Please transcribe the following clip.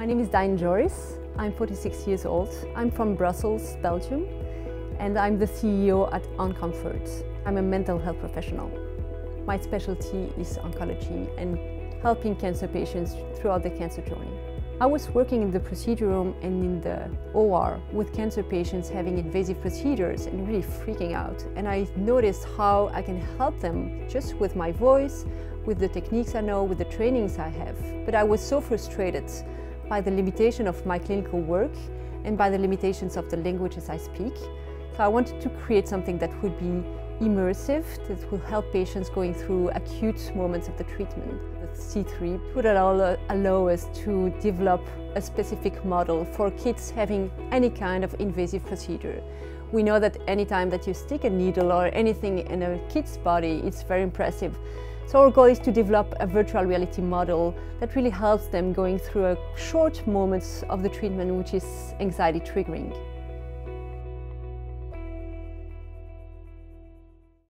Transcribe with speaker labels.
Speaker 1: My name is Diane Jooris. I'm 46 years old. I'm from Brussels, Belgium, and I'm the CEO at OnComfort. I'm a mental health professional. My specialty is oncology and helping cancer patients throughout the cancer journey. I was working in the procedure room and in the OR with cancer patients having invasive procedures and really freaking out. And I noticed how I can help them just with my voice, with the techniques I know, with the trainings I have. But I was so frustrated by the limitation of my clinical work and by the limitations of the languages I speak. So I wanted to create something that would be immersive, that will help patients going through acute moments of the treatment. With C3 would allow, allow us to develop a specific model for kids having any kind of invasive procedure. We know that anytime that you stick a needle or anything in a kid's body, it's very impressive. So our goal is to develop a virtual reality model that really helps them going through a short moments of the treatment, which is anxiety triggering.